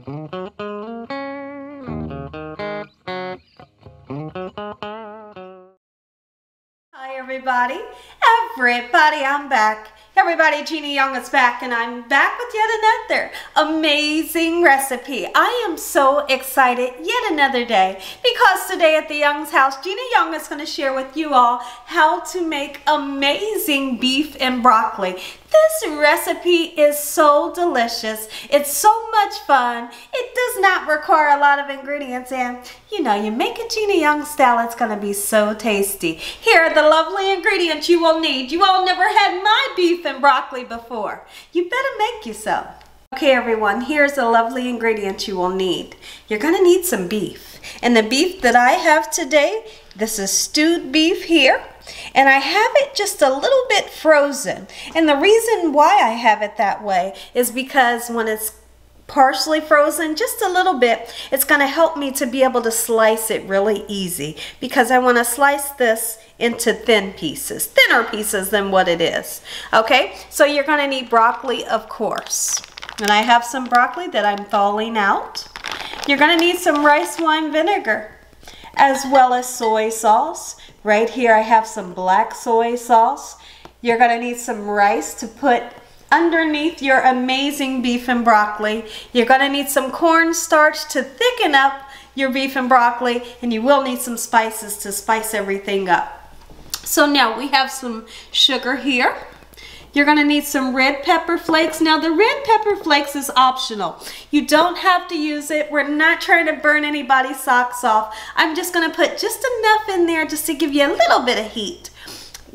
Hi everybody, everybody, I'm back. Everybody, Gina Young is back and I'm back with yet another amazing recipe. I am so excited yet another day because today at the Young's house, Gina Young is going to share with you all how to make amazing beef and broccoli. This recipe is so delicious. It's so much fun. It does not require a lot of ingredients and you know, you make it Gina Young style, it's to be so tasty. Here are the lovely ingredients you will need. You all never had my beef and broccoli before. You better make yourself. Okay everyone, here's the lovely ingredients you will need. You're to need some beef. And the beef that I have today, this is stewed beef here. And I have it just a little bit frozen. And the reason why I have it that way is because when it's partially frozen, just a little bit, it's going to help me to be able to slice it really easy because I want to slice this into thin pieces, thinner pieces than what it is. Okay, so you're going to need broccoli, of course. And I have some broccoli that I'm thawing out. You're going to need some rice wine vinegar as well as soy sauce. Right here I have some black soy sauce. You're to need some rice to put underneath your amazing beef and broccoli. You're to need some cornstarch to thicken up your beef and broccoli and you will need some spices to spice everything up. So now we have some sugar here. You're gonna need some red pepper flakes. Now the red pepper flakes is optional. You don't have to use it. We're not trying to burn anybody's socks off. I'm just gonna put just enough in there just to give you a little bit of heat.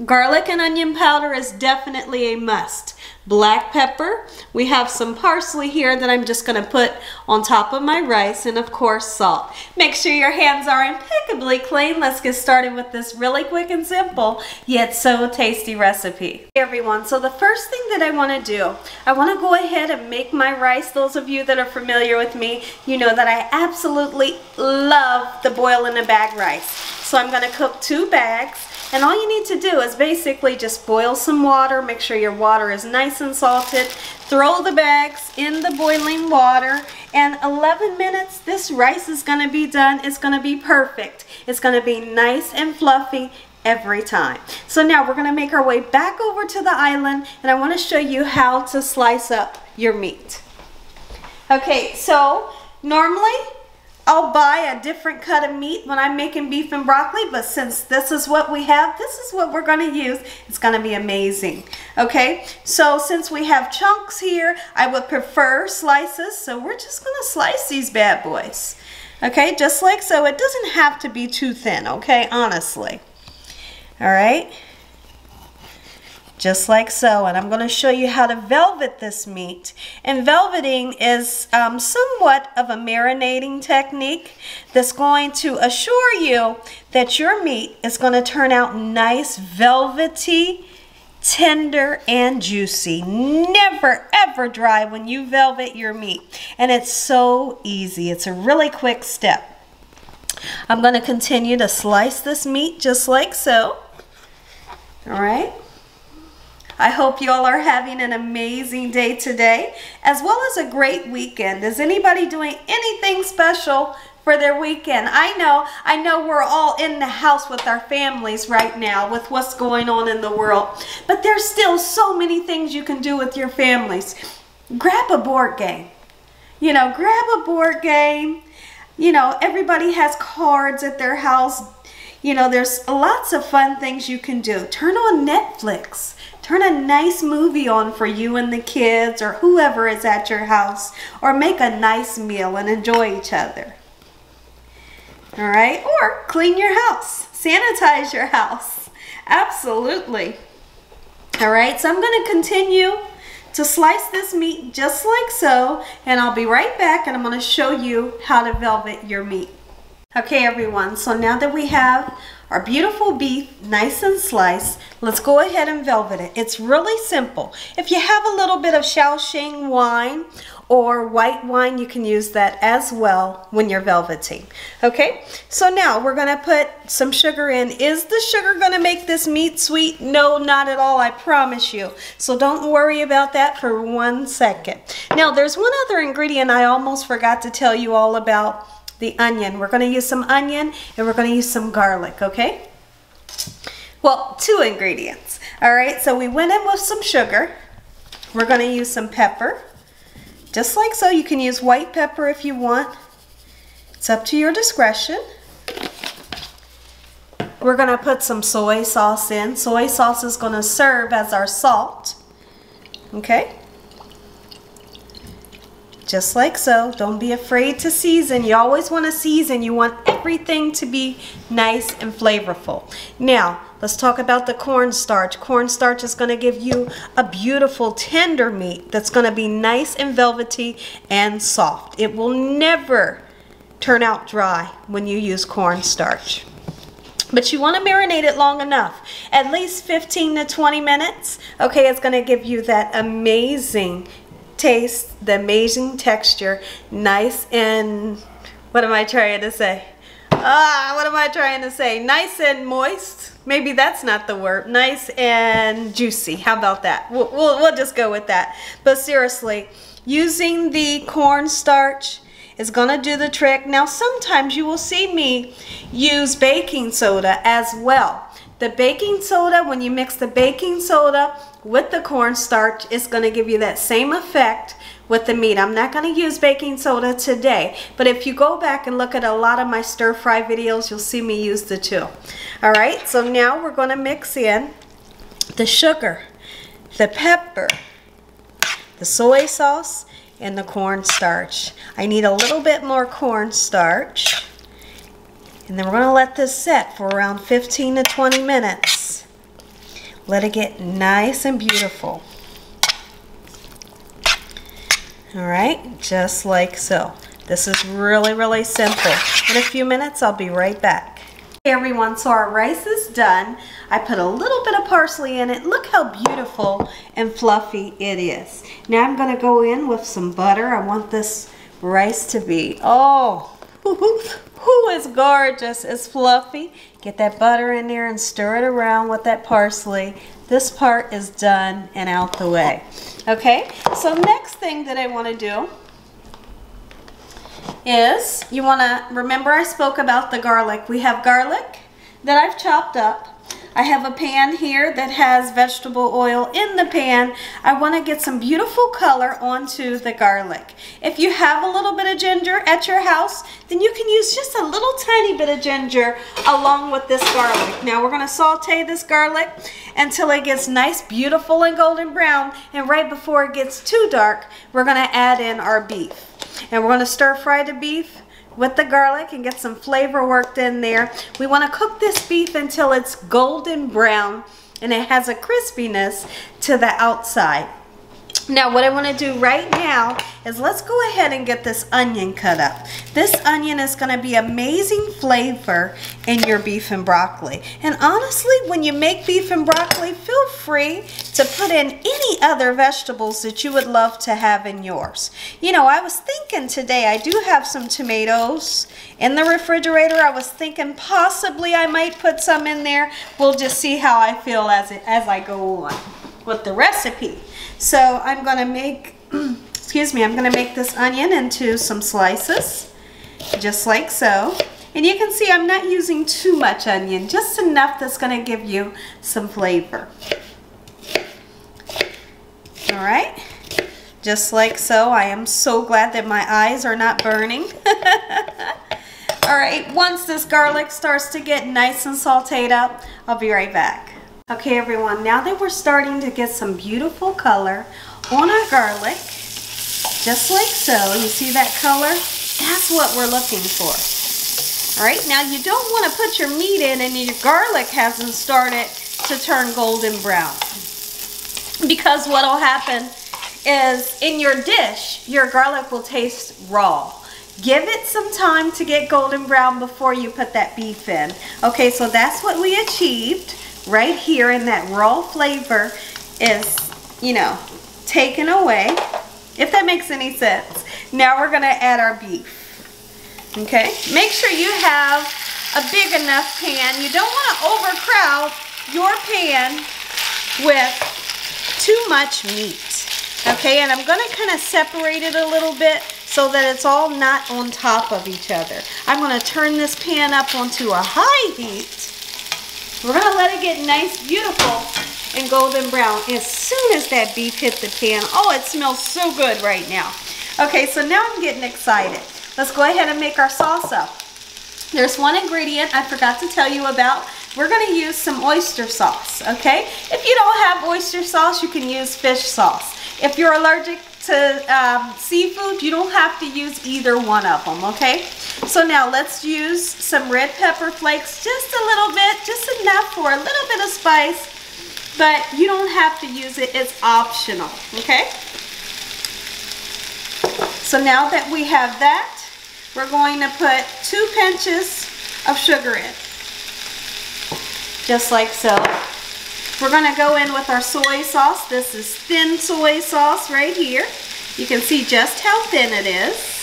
Garlic and onion powder is definitely a must black pepper. We have some parsley here that I'm just going to put on top of my rice and of course salt. Make sure your hands are impeccably clean. Let's get started with this really quick and simple yet so tasty recipe. Hey everyone, so the first thing that I want to do, I want to go ahead and make my rice. Those of you that are familiar with me, you know that I absolutely love the boil in a bag rice. So I'm going to cook two bags and all you need to do is basically just boil some water, make sure your water is nice and salted, throw the bags in the boiling water, and 11 minutes, this rice is gonna be done. It's gonna be perfect. It's gonna be nice and fluffy every time. So now we're gonna make our way back over to the island and I wanna show you how to slice up your meat. Okay, so normally I'll buy a different cut of meat when I'm making beef and broccoli, but since this is what we have, this is what we're gonna use. It's gonna be amazing, okay? So since we have chunks here, I would prefer slices, so we're just gonna slice these bad boys. Okay, just like so. It doesn't have to be too thin, okay, honestly. All right just like so. And I'm going to show you how to velvet this meat. And velveting is um, somewhat of a marinating technique that's going to assure you that your meat is going to turn out nice, velvety, tender, and juicy. Never, ever dry when you velvet your meat. And it's so easy. It's a really quick step. I'm going to continue to slice this meat just like so. All right. I hope you all are having an amazing day today, as well as a great weekend. Is anybody doing anything special for their weekend? I know, I know we're all in the house with our families right now with what's going on in the world, but there's still so many things you can do with your families. Grab a board game. You know, grab a board game. You know, everybody has cards at their house. You know, there's lots of fun things you can do. Turn on Netflix Turn a nice movie on for you and the kids or whoever is at your house or make a nice meal and enjoy each other. All right, or clean your house, sanitize your house. Absolutely. All right, so I'm going to continue to slice this meat just like so, and I'll be right back and I'm going to show you how to velvet your meat. Okay everyone, so now that we have our beautiful beef nice and sliced, let's go ahead and velvet it. It's really simple. If you have a little bit of Shaoxing wine or white wine, you can use that as well when you're velveting. Okay, so now we're gonna put some sugar in. Is the sugar gonna make this meat sweet? No, not at all, I promise you. So don't worry about that for one second. Now there's one other ingredient I almost forgot to tell you all about the onion. We're going to use some onion and we're going to use some garlic, okay? Well, two ingredients. All right, so we went in with some sugar. We're going to use some pepper. Just like so, you can use white pepper if you want. It's up to your discretion. We're going to put some soy sauce in. Soy sauce is going to serve as our salt. Okay? Just like so. Don't be afraid to season. You always want to season. You want everything to be nice and flavorful. Now, let's talk about the cornstarch. Cornstarch is going to give you a beautiful tender meat that's going to be nice and velvety and soft. It will never turn out dry when you use cornstarch. But you want to marinate it long enough, at least 15 to 20 minutes. Okay, it's going to give you that amazing taste, the amazing texture, nice and, what am I trying to say? Ah, what am I trying to say? Nice and moist. Maybe that's not the word. Nice and juicy. How about that? We'll, we'll, we'll just go with that. But seriously, using the cornstarch is going to do the trick. Now, sometimes you will see me use baking soda as well. The baking soda, when you mix the baking soda with the cornstarch, it's going to give you that same effect with the meat. I'm not going to use baking soda today, but if you go back and look at a lot of my stir fry videos, you'll see me use the two. All right, so now we're going to mix in the sugar, the pepper, the soy sauce, and the cornstarch. I need a little bit more cornstarch. And then we're going to let this set for around 15 to 20 minutes. Let it get nice and beautiful. All right, just like so. This is really, really simple. In a few minutes, I'll be right back. Hey everyone, so our rice is done. I put a little bit of parsley in it. Look how beautiful and fluffy it is. Now I'm gonna go in with some butter. I want this rice to be, oh, who is gorgeous, it's fluffy. Get that butter in there and stir it around with that parsley. This part is done and out the way. Okay, so next thing that I want to do is you want to remember I spoke about the garlic. We have garlic that I've chopped up I have a pan here that has vegetable oil in the pan. I want to get some beautiful color onto the garlic. If you have a little bit of ginger at your house, then you can use just a little tiny bit of ginger along with this garlic. Now we're going to saute this garlic until it gets nice, beautiful, and golden brown. And right before it gets too dark, we're going to add in our beef. And we're going to stir fry the beef with the garlic and get some flavor worked in there. We want to cook this beef until it's golden brown and it has a crispiness to the outside. Now what I want to do right now is let's go ahead and get this onion cut up. This onion is going to be amazing flavor in your beef and broccoli. And honestly, when you make beef and broccoli, feel free to put in any other vegetables that you would love to have in yours. You know, I was thinking today, I do have some tomatoes in the refrigerator. I was thinking possibly I might put some in there. We'll just see how I feel as, it, as I go on with the recipe. So I'm going to make, excuse me, I'm going to make this onion into some slices, just like so. And you can see I'm not using too much onion, just enough that's to give you some flavor. All right, just like so. I am so glad that my eyes are not burning. All right, once this garlic starts to get nice and sauteed up, I'll be right back. Okay everyone, now that we're starting to get some beautiful color on our garlic, just like so, you see that color? That's what we're looking for. All right, now you don't want to put your meat in and your garlic hasn't started to turn golden brown. Because what will happen is in your dish, your garlic will taste raw. Give it some time to get golden brown before you put that beef in. Okay, so that's what we achieved right here in that raw flavor is, you know, taken away, if that makes any sense. Now we're gonna add our beef. Okay, make sure you have a big enough pan. You don't wanna overcrowd your pan with too much meat. Okay, and I'm gonna kind of separate it a little bit so that it's all not on top of each other. I'm gonna turn this pan up onto a high heat. We're gonna let it get nice, beautiful, and golden brown as soon as that beef hit the pan. Oh, it smells so good right now. Okay, so now I'm getting excited. Let's go ahead and make our salsa. There's one ingredient I forgot to tell you about. We're gonna use some oyster sauce, okay? If you don't have oyster sauce, you can use fish sauce. If you're allergic to um, seafood, you don't have to use either one of them, okay? So now let's use some red pepper flakes, just a little bit, just enough for a little bit of spice, but you don't have to use it, it's optional, okay? So now that we have that, we're going to put two pinches of sugar in. Just like so. We're going to go in with our soy sauce. This is thin soy sauce right here. You can see just how thin it is.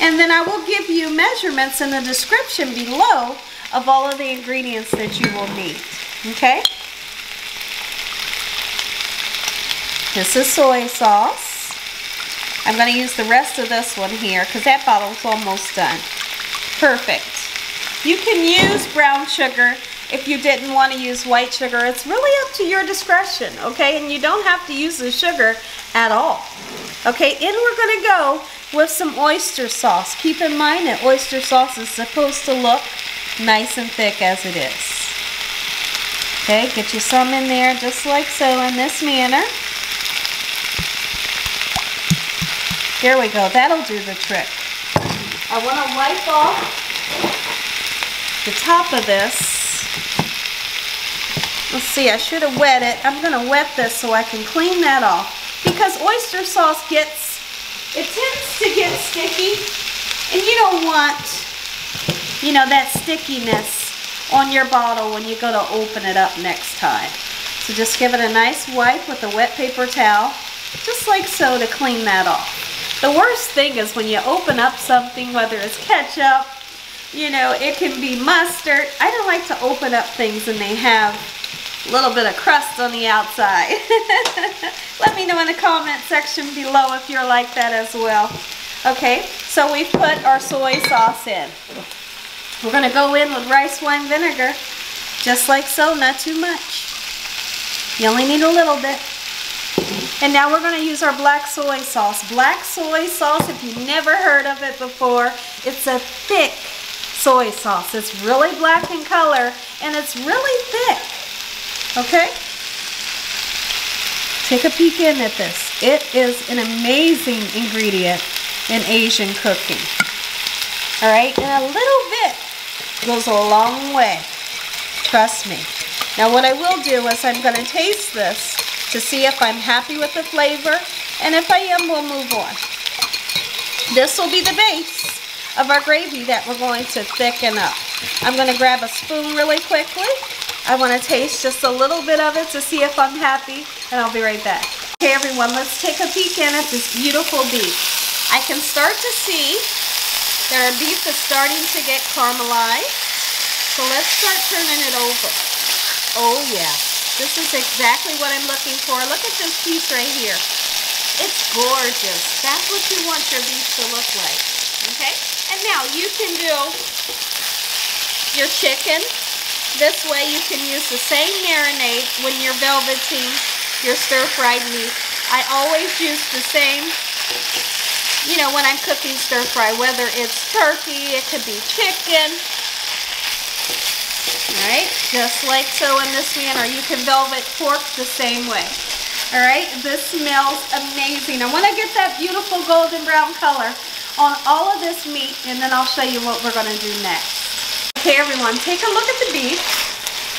And then I will give you measurements in the description below of all of the ingredients that you will need. Okay? This is soy sauce. I'm going to use the rest of this one here because that bottle's almost done. Perfect. You can use brown sugar if you didn't want to use white sugar. It's really up to your discretion, okay? And you don't have to use the sugar at all. Okay, and we're going to go with some oyster sauce. Keep in mind that oyster sauce is supposed to look nice and thick as it is. Okay, get you some in there just like so in this manner. There we go. That'll do the trick. I want to wipe off the top of this. Let's see, I should have wet it. I'm going to wet this so I can clean that off. Because oyster sauce gets, it tends to get sticky. And you don't want, you know, that stickiness on your bottle when you go to open it up next time. So just give it a nice wipe with a wet paper towel, just like so to clean that off. The worst thing is when you open up something, whether it's ketchup, you know, it can be mustard. I don't like to open up things and they have little bit of crust on the outside. Let me know in the comment section below if you're like that as well. Okay, so we've put our soy sauce in. We're going to go in with rice wine vinegar, just like so, not too much. You only need a little bit. And now we're going to use our black soy sauce. Black soy sauce, if you've never heard of it before, it's a thick soy sauce. It's really black in color and it's really thick. Okay? Take a peek in at this. It is an amazing ingredient in Asian cooking. Alright, and a little bit goes a long way. Trust me. Now what I will do is I'm going to taste this to see if I'm happy with the flavor. And if I am, we'll move on. This will be the base of our gravy that we're going to thicken up. I'm going to grab a spoon really quickly. I want to taste just a little bit of it to see if I'm happy, and I'll be right back. Okay, everyone, let's take a peek in at this beautiful beef. I can start to see that our beef is starting to get caramelized. So let's start turning it over. Oh, yeah. This is exactly what I'm looking for. Look at this piece right here. It's gorgeous. That's what you want your beef to look like. Okay? And now you can do your chicken. This way you can use the same marinade when you're velveting your stir-fried meat. I always use the same, you know, when I'm cooking stir-fry, whether it's turkey, it could be chicken, Alright, just like so in this manner. You can velvet pork the same way. Alright, this smells amazing. I want to get that beautiful golden brown color on all of this meat and then I'll show you what we're going to do next. Okay everyone, take a look at the beef.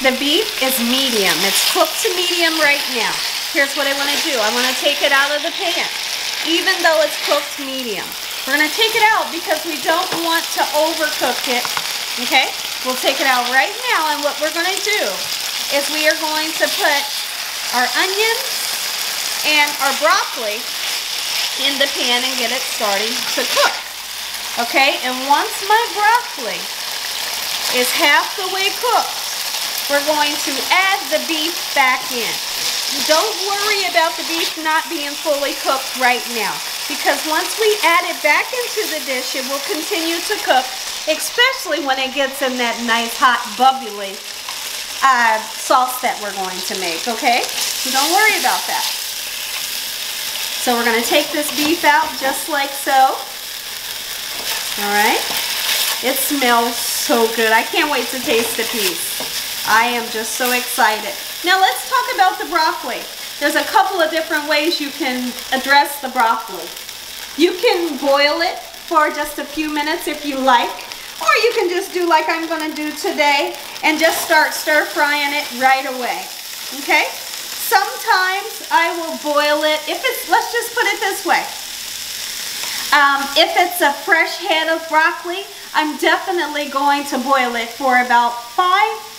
The beef is medium. It's cooked to medium right now. Here's what I want to do. I want to take it out of the pan, even though it's cooked medium. We're gonna take it out because we don't want to overcook it, okay? We'll take it out right now and what we're gonna do is we are going to put our onions and our broccoli in the pan and get it starting to cook. Okay, and once my broccoli is half the way cooked, we're going to add the beef back in. Don't worry about the beef not being fully cooked right now because once we add it back into the dish, it will continue to cook, especially when it gets in that nice hot bubbly uh, sauce that we're going to make, okay? So don't worry about that. So we're going to take this beef out just like so. All right. It smells so good. I can't wait to taste the piece. I am just so excited. Now let's talk about the broccoli. There's a couple of different ways you can address the broccoli. You can boil it for just a few minutes if you like, or you can just do like I'm gonna do today and just start stir frying it right away, okay? Sometimes I will boil it, if it's, let's just put it this way. Um, if it's a fresh head of broccoli, I'm definitely going to boil it for about five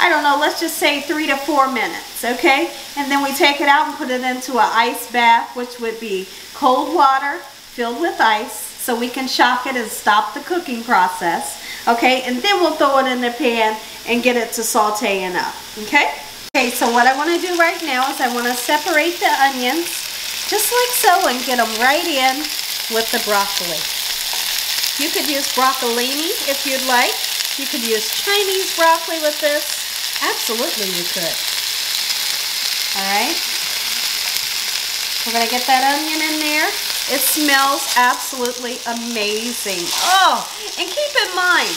I don't know, let's just say three to four minutes, okay? And then we take it out and put it into an ice bath, which would be cold water filled with ice, so we can shock it and stop the cooking process, okay? And then we'll throw it in the pan and get it to sauteing up, okay? Okay, so what I want to do right now is I want to separate the onions, just like so, and get them right in with the broccoli. You could use broccolini if you'd like. You could use Chinese broccoli with this. Absolutely you could. Alright. We're going to get that onion in there. It smells absolutely amazing. Oh, and keep in mind,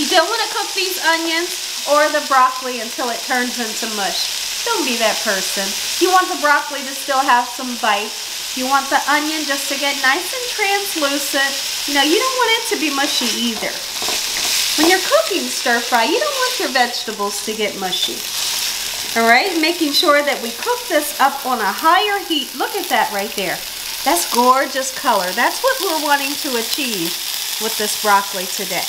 you don't want to cook these onions or the broccoli until it turns into mush. Don't be that person. You want the broccoli to still have some bite. You want the onion just to get nice and translucent. You know, you don't want it to be mushy either. When you're cooking stir fry, you don't want your vegetables to get mushy. All right, making sure that we cook this up on a higher heat. Look at that right there. That's gorgeous color. That's what we're wanting to achieve with this broccoli today.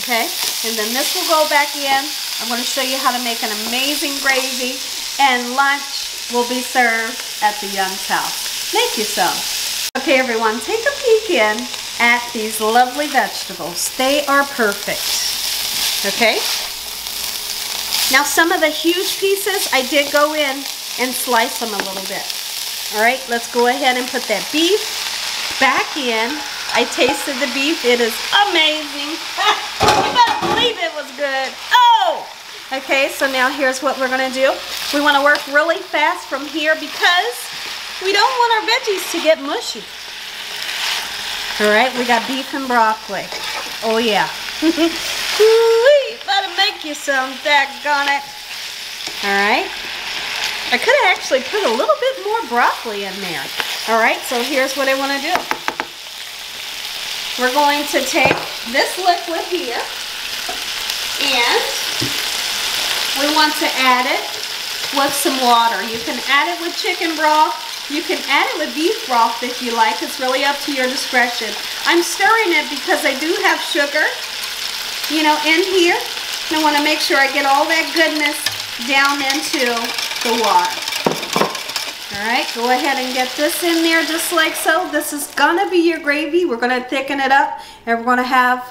Okay, and then this will go back in. I'm going to show you how to make an amazing gravy and lunch will be served at the Young's house. Make you. Okay, everyone, take a peek in at these lovely vegetables. They are perfect. Okay? Now some of the huge pieces, I did go in and slice them a little bit. All right, let's go ahead and put that beef back in. I tasted the beef. It is amazing. you better believe it was good. Oh! Okay, so now here's what we're going to do. We want to work really fast from here because we don't want our veggies to get mushy. All right, we got beef and broccoli. Oh yeah. Ooh, better make you some, daggone it. All right. I could have actually put a little bit more broccoli in there. All right, so here's what I want to do. We're going to take this liquid here and we want to add it with some water. You can add it with chicken broth you can add it with beef broth if you like. It's really up to your discretion. I'm stirring it because I do have sugar, you know, in here. I want to make sure I get all that goodness down into the water. All right, go ahead and get this in there just like so. This is gonna be your gravy. We're gonna thicken it up and we're gonna have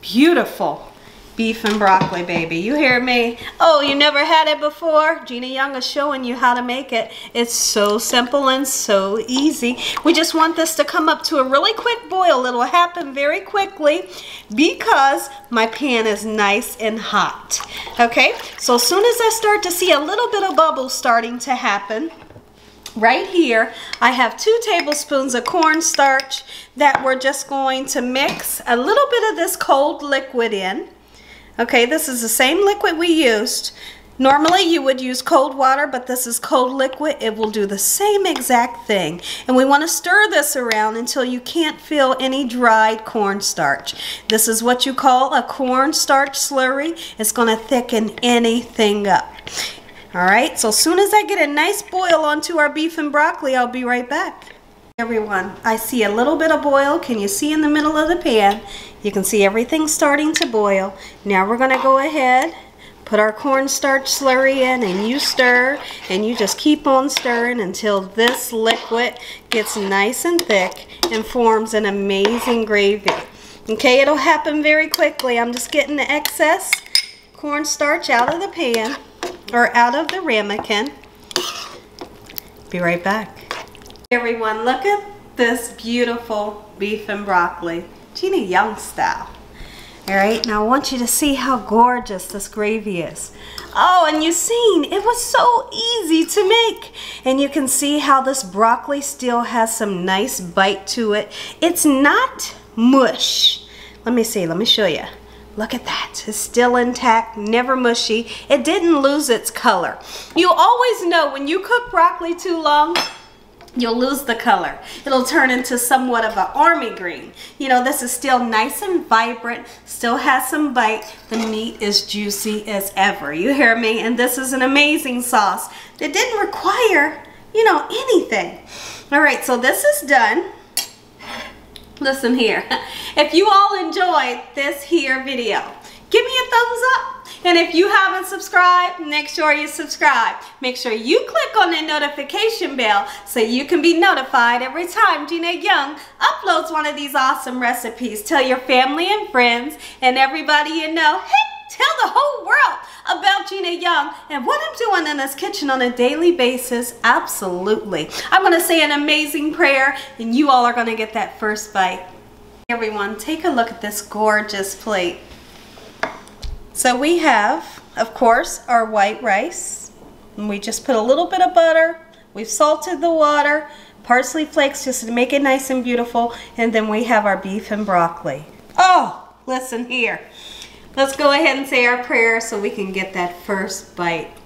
beautiful beef and broccoli, baby. You hear me? Oh, you never had it before? Gina Young is showing you how to make it. It's so simple and so easy. We just want this to come up to a really quick boil. It'll happen very quickly because my pan is nice and hot. Okay, so as soon as I start to see a little bit of bubbles starting to happen, right here I have two tablespoons of cornstarch that we're just going to mix a little bit of this cold liquid in Okay, this is the same liquid we used. Normally you would use cold water, but this is cold liquid. It will do the same exact thing. And we want to stir this around until you can't feel any dried cornstarch. This is what you call a cornstarch slurry. It's going to thicken anything up. All right, so as soon as I get a nice boil onto our beef and broccoli, I'll be right back. Everyone, I see a little bit of boil. Can you see in the middle of the pan? You can see everything starting to boil. Now we're going to go ahead, put our cornstarch slurry in and you stir and you just keep on stirring until this liquid gets nice and thick and forms an amazing gravy. Okay, it'll happen very quickly. I'm just getting the excess cornstarch out of the pan or out of the ramekin. Be right back. Everyone, look at this beautiful beef and broccoli, Gina Young style. All right, now I want you to see how gorgeous this gravy is. Oh, and you've seen, it was so easy to make. And you can see how this broccoli still has some nice bite to it. It's not mush. Let me see, let me show you. Look at that, it's still intact, never mushy. It didn't lose its color. You always know when you cook broccoli too long, you'll lose the color. It'll turn into somewhat of an army green. You know, this is still nice and vibrant, still has some bite. The meat is juicy as ever. You hear me? And this is an amazing sauce that didn't require, you know, anything. All right, so this is done. Listen here. If you all enjoyed this here video, give me a thumbs up. And if you haven't subscribed, make sure you subscribe. Make sure you click on the notification bell so you can be notified every time Gina Young uploads one of these awesome recipes. Tell your family and friends and everybody you know, hey, tell the whole world about Gina Young and what I'm doing in this kitchen on a daily basis. Absolutely. I'm going to say an amazing prayer and you all are going to get that first bite. Everyone, take a look at this gorgeous plate. So we have, of course, our white rice. And we just put a little bit of butter. We've salted the water, parsley flakes just to make it nice and beautiful. And then we have our beef and broccoli. Oh, listen here. Let's go ahead and say our prayer so we can get that first bite.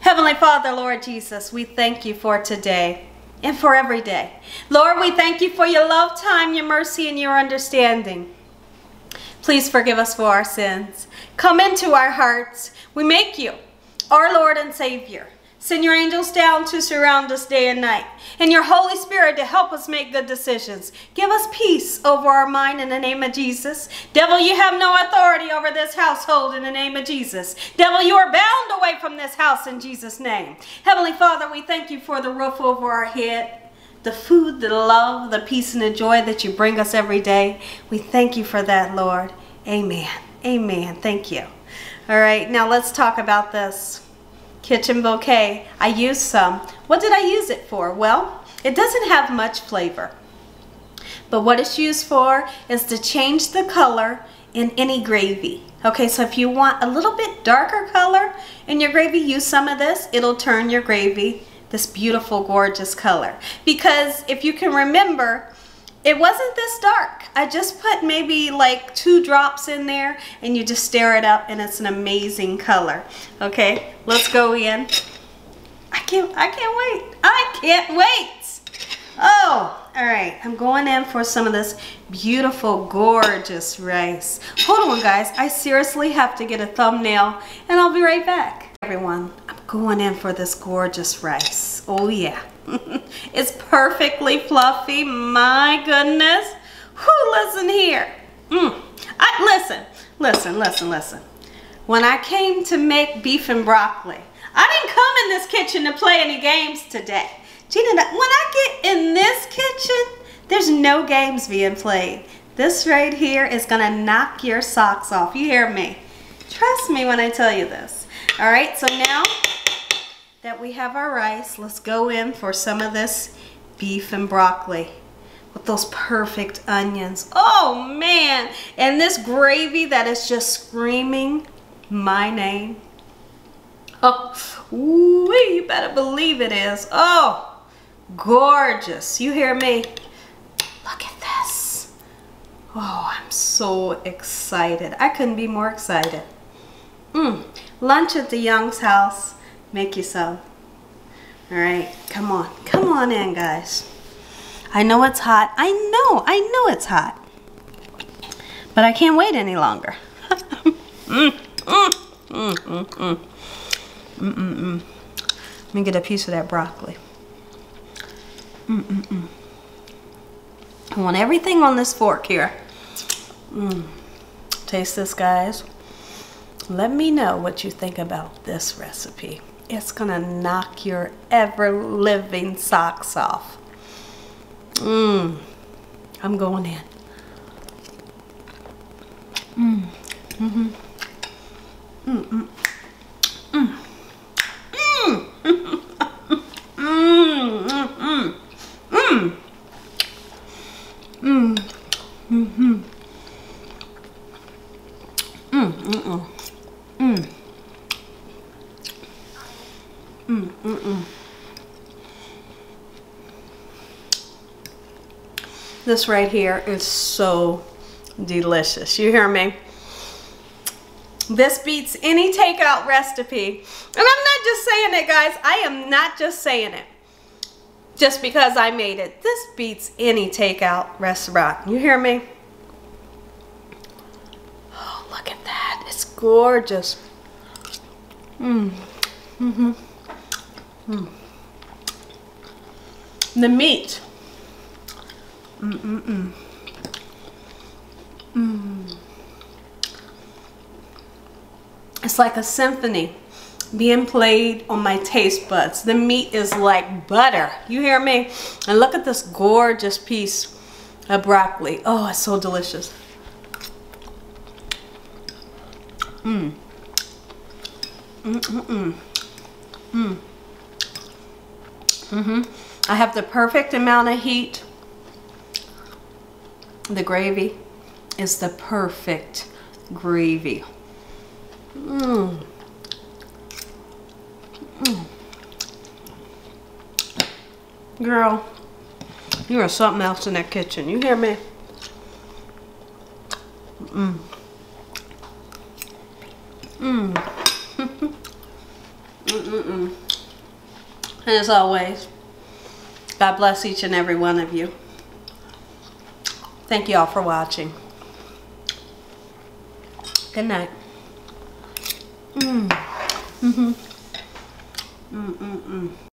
Heavenly Father, Lord Jesus, we thank you for today and for every day. Lord, we thank you for your love, time, your mercy, and your understanding. Please forgive us for our sins. Come into our hearts. We make you our Lord and Savior. Send your angels down to surround us day and night, and your Holy Spirit to help us make good decisions. Give us peace over our mind in the name of Jesus. Devil, you have no authority over this household in the name of Jesus. Devil, you are bound away from this house in Jesus' name. Heavenly Father, we thank you for the roof over our head the food, the love, the peace, and the joy that you bring us every day. We thank you for that, Lord. Amen. Amen. Thank you. All right, now let's talk about this kitchen bouquet. I used some. What did I use it for? Well, it doesn't have much flavor. But what it's used for is to change the color in any gravy. Okay, so if you want a little bit darker color in your gravy, use some of this. It'll turn your gravy this beautiful, gorgeous color. Because if you can remember, it wasn't this dark. I just put maybe like two drops in there and you just stir it up and it's an amazing color. Okay, let's go in. I can't, I can't wait. I can't wait. Oh, all right. I'm going in for some of this beautiful, gorgeous rice. Hold on, guys. I seriously have to get a thumbnail and I'll be right back. Everyone, I'm going in for this gorgeous rice. Oh yeah. it's perfectly fluffy. My goodness. Who listen here. Mm. I, listen, listen, listen, listen. When I came to make beef and broccoli, I didn't come in this kitchen to play any games today. Gina, when I get in this kitchen, there's no games being played. This right here is gonna knock your socks off. You hear me? Trust me when I tell you this. All right, so now that we have our rice, let's go in for some of this beef and broccoli with those perfect onions. Oh man, and this gravy that is just screaming my name. Oh, you better believe it is. Oh, gorgeous. You hear me? Look at this. Oh, I'm so excited. I couldn't be more excited. Mm. Lunch at the Young's house make you some. All right, come on. Come on in, guys. I know it's hot. I know, I know it's hot. But I can't wait any longer. mm, mm, mm. Let me get a piece of that broccoli. I want everything on this fork here. Mm. Taste this, guys. Let me know what you think about this recipe. It's gonna knock your ever-living socks off. Mmm. I'm going in. Mmm. Mm-hmm. Mm-mm. Mm. Mm. Mm. Mm. Mm. Mm. Mm-hmm. Mm. Mm-mm. Mm. Mm. Mm-mm. This right here is so delicious. You hear me? This beats any takeout recipe. And I'm not just saying it, guys. I am not just saying it. Just because I made it. This beats any takeout restaurant. You hear me? Oh, look at that. It's gorgeous. Mmm. Mm-hmm. Mm. The meat. Mm-mm-mm. Mm. It's like a symphony being played on my taste buds. The meat is like butter. You hear me? And look at this gorgeous piece of broccoli. Oh, it's so delicious. Mmm. Mm-mm-mm. Mmm. Mm-hmm. I have the perfect amount of heat. The gravy is the perfect gravy. Mmm. Mm. Girl, you are something else in that kitchen. You hear me? Mmm. Mmm. Mm-mm-mm. And as always, God bless each and every one of you. Thank you all for watching. Good night. Mm. Mm-hmm. Mm-mm-mm.